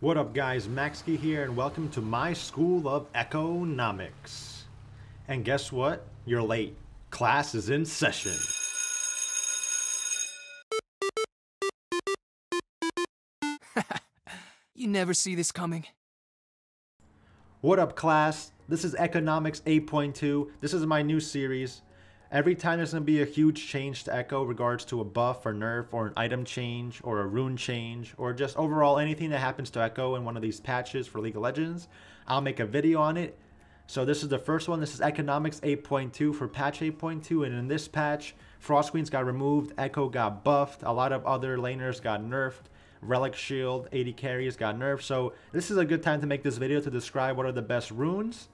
What up guys, Maxske here and welcome to my school of Ekkonomics. And guess what? You're late. Class is in session. You never see this coming. What up class? This is Ekkonomics 8.2. This is my new series. Every time there's going to be a huge change to Ekko regards to a buff or nerf or an item change or a rune change or just overall anything that happens to Ekko in one of these patches for League of Legends, I'll make a video on it. So this is the first one. This is Ekkonomics 8.2 for patch 8.2 and in this patch, Frost Queens got removed, Ekko got buffed, a lot of other laners got nerfed. Relic Shield, AD carries got nerfed. So this is a good time to make this video to describe what are the best runes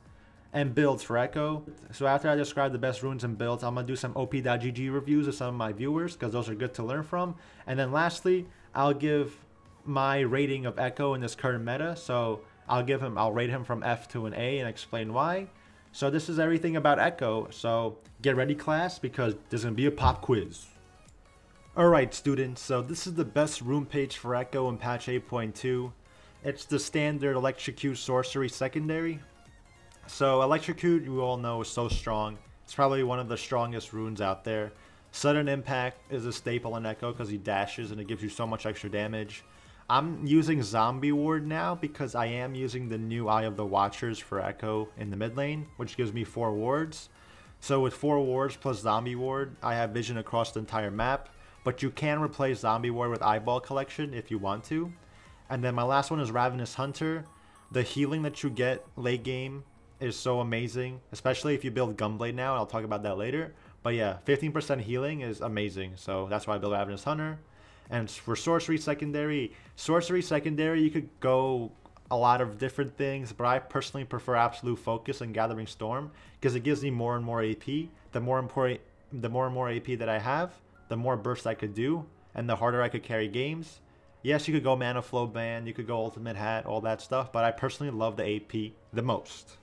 and builds for Ekko. So after I describe the best runes and builds, I'm going to do some op.gg reviews of some of my viewers because those are good to learn from. And then lastly, I'll give my rating of Ekko in this current meta. So I'll give him, I'll rate him from F to an A and explain why. So this is everything about Ekko. So get ready class because there's going to be a pop quiz. Alright students, so this is the best rune page for Ekko in patch 8.2. It's the standard Electrocute Sorcery secondary. So Electrocute, you all know, is so strong. It's probably one of the strongest runes out there. Sudden Impact is a staple in Ekko because he dashes and it gives you so much extra damage. I'm using Zombie Ward now because I am using the new Eye of the Watchers for Ekko in the mid lane, which gives me 4 wards. So with 4 wards plus Zombie Ward, I have vision across the entire map, but you can replace Zombie Ward with Eyeball Collection if you want to. And then my last one is Ravenous Hunter. The healing that you get late game is so amazing, especially if you build Gunblade now. I'll talk about that later. But yeah, 15% healing is amazing. So that's why I build Ravenous Hunter. And for Sorcery Secondary, Sorcery Secondary, you could go a lot of different things, but I personally prefer Absolute Focus and Gathering Storm because it gives me more and more AP. The more important, the more and more AP that I have, the more bursts I could do, and the harder I could carry games. Yes, you could go Mana Flow Band, you could go Ultimate Hat, all that stuff, but I personally love the AP the most.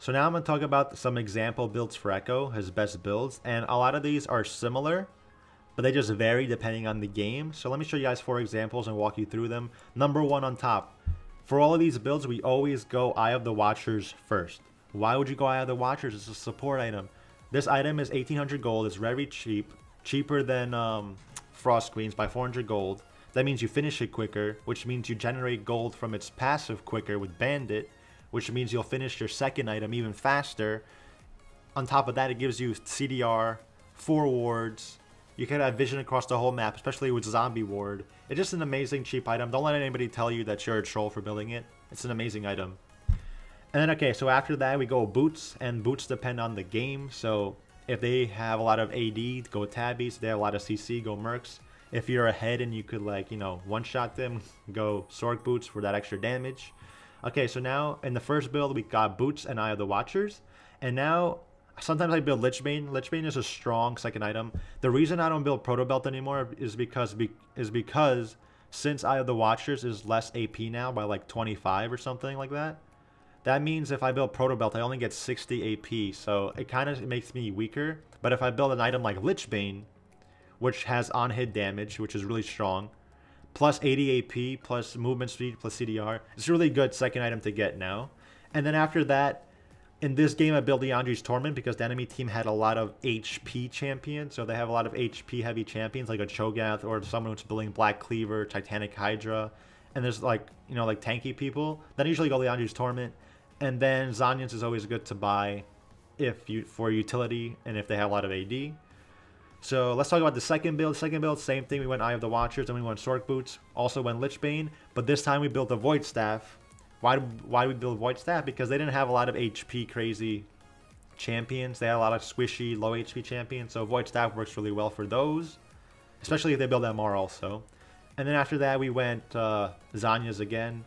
So now I'm going to talk about some example builds for Ekko, his best builds, and a lot of these are similar, but they just vary depending on the game. So let me show you guys four examples and walk you through them. Number one on top. For all of these builds, we always go Eye of the Watchers first. Why would you go Eye of the Watchers? It's a support item. This item is 1800 gold, it's very cheap, cheaper than um, Frost Queens by 400 gold. That means you finish it quicker, which means you generate gold from its passive quicker with Bandit, which means you'll finish your second item even faster. On top of that, it gives you CDR, 4 wards. You can have vision across the whole map, especially with Zombie Ward. It's just an amazing cheap item. Don't let anybody tell you that you're a troll for building it. It's an amazing item. And then, okay, so after that, we go boots, and boots depend on the game. So if they have a lot of AD, go Tabbies. If they have a lot of CC, go Mercs. If you're ahead and you could, like, you know, one-shot them, go Sorc Boots for that extra damage. Okay, so now in the first build, we got Boots and Eye of the Watchers. And now, sometimes I build Lichbane. Lichbane is a strong second item. The reason I don't build Proto Belt anymore is because is because since Eye of the Watchers is less AP now by like 25 or something like that, that means if I build Proto Belt, I only get 60 AP. So it kind of makes me weaker. But if I build an item like Lichbane, which has on-hit damage, which is really strong, plus 80 AP, plus movement speed, plus CDR. It's a really good second item to get now. And then after that, in this game, I built Liandry's Torment because the enemy team had a lot of HP champions. So they have a lot of HP heavy champions like a Cho'Gath or someone who's building Black Cleaver, Titanic Hydra. And there's like, you know, like tanky people. Then I usually go Liandry's Torment. And then Zhonya's is always good to buy if you for utility and if they have a lot of AD. So let's talk about the second build. Second build, same thing. We went Eye of the Watchers, and we went Sorc Boots. Also went Lichbane, but this time we built the Void Staff. Why, why did we build Void Staff? Because they didn't have a lot of HP crazy champions. They had a lot of squishy, low HP champions, so Void Staff works really well for those. Especially if they build MR also. And then after that, we went uh, Zhonya's again.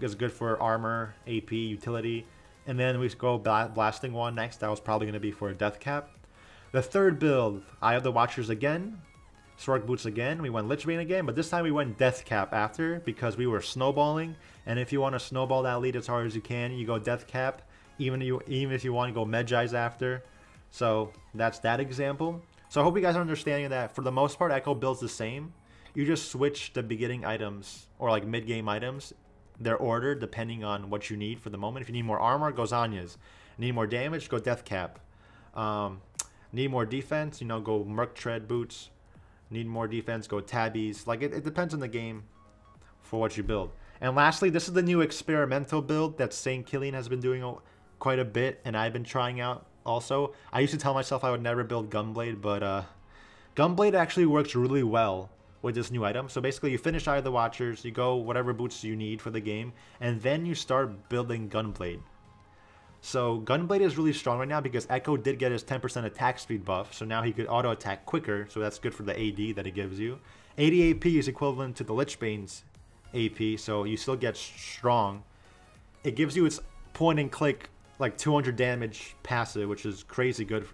It's good for armor, AP, utility. And then we go Blasting Wand next. That was probably going to be for a Death Cap. The third build, Eye of the Watchers again, Sorc Boots again, we went Lichbane again, but this time we went Death Cap after because we were snowballing. And if you want to snowball that lead as hard as you can, you go Death Cap, even, you, even if you want to go Mejai's after. So that's that example. So I hope you guys are understanding that for the most part, Ekko builds the same. you just switch the beginning items or like mid game items, their order depending on what you need for the moment. If you need more armor, go Zhonya's. Need more damage, go Death Cap. Um, need more defense, you know, go Merc Tread boots. Need more defense, go Tabbies. Like it, it depends on the game for what you build. And lastly, this is the new experimental build that St. Killian has been doing quite a bit and I've been trying out also. I used to tell myself I would never build Gunblade, but uh, Gunblade actually works really well with this new item. So basically you finish Eye of the Watchers, you go whatever boots you need for the game, and then you start building Gunblade. So Gunblade is really strong right now because Ekko did get his 10% attack speed buff, so now he could auto attack quicker, so that's good for the AD that it gives you. 80 AP is equivalent to the Lich Bane's AP, so you still get strong. It gives you its point and click like 200 damage passive, which is crazy good.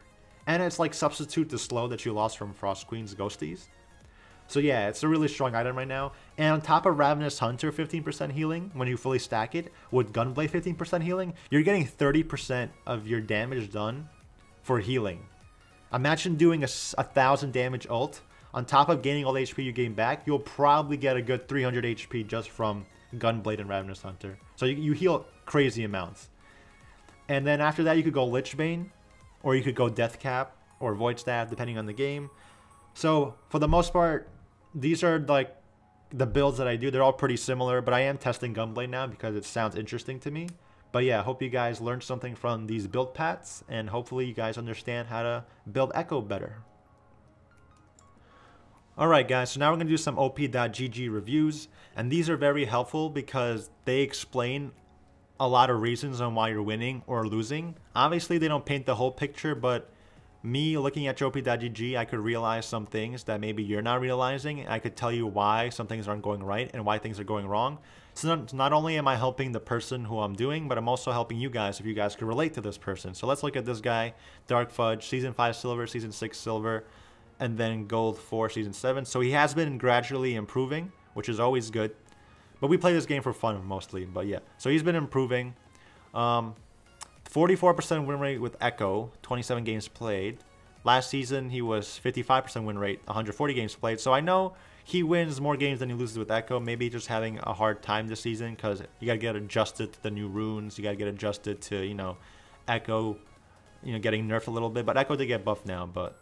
And it's like substitute the slow that you lost from Frost Queen's Ghosties. So yeah, it's a really strong item right now. And on top of Ravenous Hunter 15% healing, when you fully stack it, with Gunblade 15% healing, you're getting 30% of your damage done for healing. Imagine doing a, a thousand damage ult. On top of gaining all the HP you gain back, you'll probably get a good 300 HP just from Gunblade and Ravenous Hunter. So you, you heal crazy amounts. And then after that, you could go Lich Bane, or you could go Death Cap, or Void Staff, depending on the game. So for the most part, these are like the builds that I do. They're all pretty similar, but I am testing Gunblade now because it sounds interesting to me. But yeah, hope you guys learned something from these build paths, and hopefully you guys understand how to build Ekko better. Alright guys, so now we're going to do some op.gg reviews, and these are very helpful because they explain a lot of reasons on why you're winning or losing. Obviously, they don't paint the whole picture, but me looking at op.gg, I could realize some things that maybe you're not realizing. I could tell you why some things aren't going right and why things are going wrong. So not, not only am I helping the person who I'm doing, but I'm also helping you guys if you guys can relate to this person. So let's look at this guy, Dark Fudge, Season 5 Silver, Season 6 Silver, and then Gold 4, Season 7. So he has been gradually improving, which is always good. But we play this game for fun mostly. But yeah, so he's been improving. Um, 44% win rate with Ekko, 27 games played. Last season, he was 55% win rate, 140 games played. So I know he wins more games than he loses with Ekko. Maybe just having a hard time this season because you got to get adjusted to the new runes. You got to get adjusted to, you know, Ekko, you know, getting nerfed a little bit. But Ekko did get buffed now. But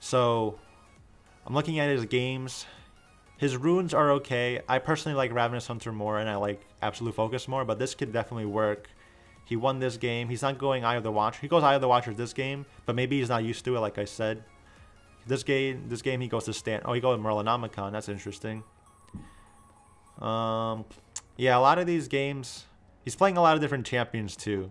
so I'm looking at his games. His runes are okay. I personally like Ravenous Hunter more and I like Absolute Focus more, but this could definitely work. He won this game. He's not going Eye of the Watcher. He goes Eye of the Watcher this game, but maybe he's not used to it, like I said. This game, this game he goes to stand. Oh, he goes Morellonomicon. That's interesting. Um, yeah, a lot of these games, he's playing a lot of different champions too.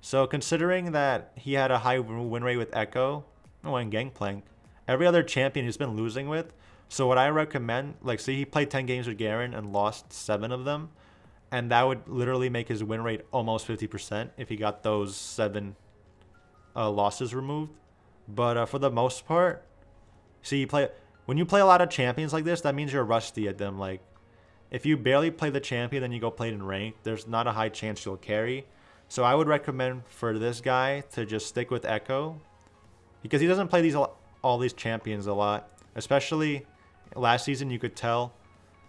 So considering that he had a high win rate with Ekko, oh, and Gangplank, every other champion he's been losing with, so what I recommend, like, see, he played 10 games with Garen and lost seven of them, and that would literally make his win rate almost 50% if he got those seven uh, losses removed. But uh, for the most part, see, you play when you play a lot of champions like this, that means you're rusty at them. Like, if you barely play the champion, then you go play it in ranked. There's not a high chance you'll carry. So I would recommend for this guy to just stick with Ekko, because he doesn't play these all these champions a lot, especially last season you could tell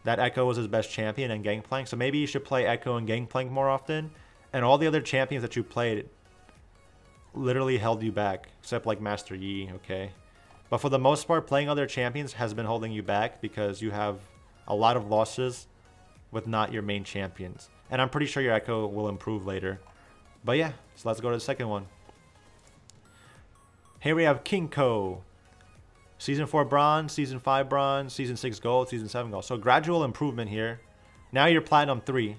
that Ekko was his best champion and Gangplank. So maybe you should play Ekko and Gangplank more often. And all the other champions that you played literally held you back, except like Master Yi, okay? But for the most part, playing other champions has been holding you back because you have a lot of losses with not your main champions. And I'm pretty sure your Ekko will improve later. But yeah, so let's go to the second one. Here we have King Ko. Season 4 bronze, Season 5 bronze, Season 6 gold, Season 7 gold. So gradual improvement here. Now you're Platinum 3.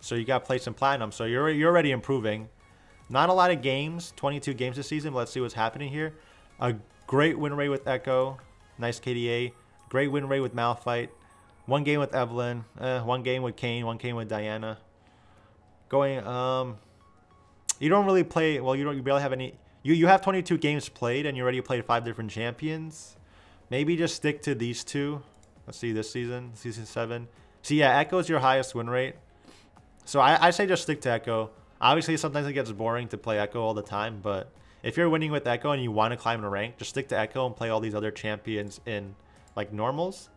So you got placed in Platinum. So you're, you're already improving. Not a lot of games, 22 games this season. let's see what's happening here. A great win rate with Ekko. Nice KDA. Great win rate with Malphite. One game with Evelynn. Eh, one game with Kayn. One game with Diana. Going, um... You don't really play... Well, you don't. You barely have any you you have 22 games played and you already played five different champions. Maybe just stick to these two. Let's see this season, season seven. See, yeah, Ekko is your highest win rate. So I, I say just stick to Ekko. Obviously, sometimes it gets boring to play Ekko all the time, but if you're winning with Ekko and you want to climb the rank, just stick to Ekko and play all these other champions in like normals.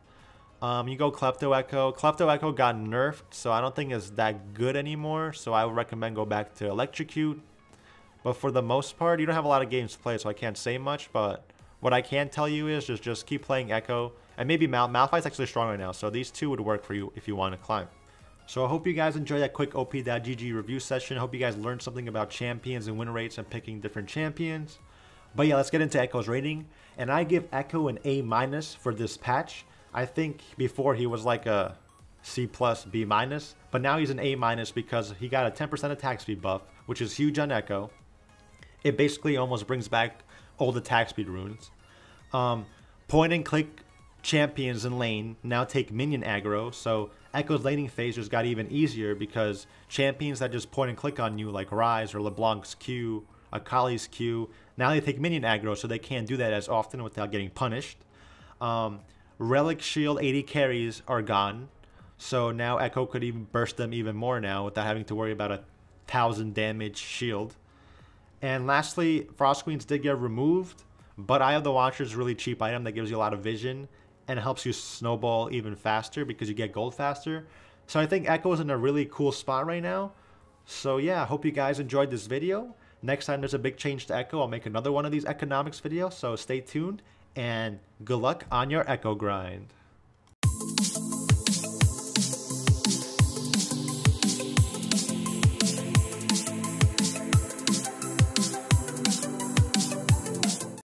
Um, you go Klepto Ekko. Klepto Ekko got nerfed, so I don't think it's that good anymore. So I would recommend go back to Electrocute. But for the most part, you don't have a lot of games to play, so I can't say much. But what I can tell you is just just keep playing Ekko. And maybe Mal Malphite's actually strong right now, so these two would work for you if you want to climb. So I hope you guys enjoyed that quick OP.GG review session. I hope you guys learned something about champions and win rates and picking different champions. But yeah, let's get into Ekko's rating. And I give Ekko an A minus for this patch. I think before he was like a C plus B minus, but now he's an A minus because he got a 10% attack speed buff, which is huge on Ekko. It basically almost brings back old attack speed runes. Um, point and click champions in lane now take minion aggro, so Ekko's laning phase just got even easier because champions that just point and click on you like Ryze or LeBlanc's Q, Akali's Q, now they take minion aggro so they can't do that as often without getting punished. Um, Relic Shield AD carries are gone, so now Ekko could even burst them even more now without having to worry about a thousand damage shield. And lastly, Frost Queens did get removed, but Eye of the Watcher is really cheap item that gives you a lot of vision and helps you snowball even faster because you get gold faster. So I think Ekko is in a really cool spot right now. So yeah, I hope you guys enjoyed this video. Next time there's a big change to Ekko, I'll make another one of these Ekkonomics videos. So stay tuned and good luck on your Ekko grind.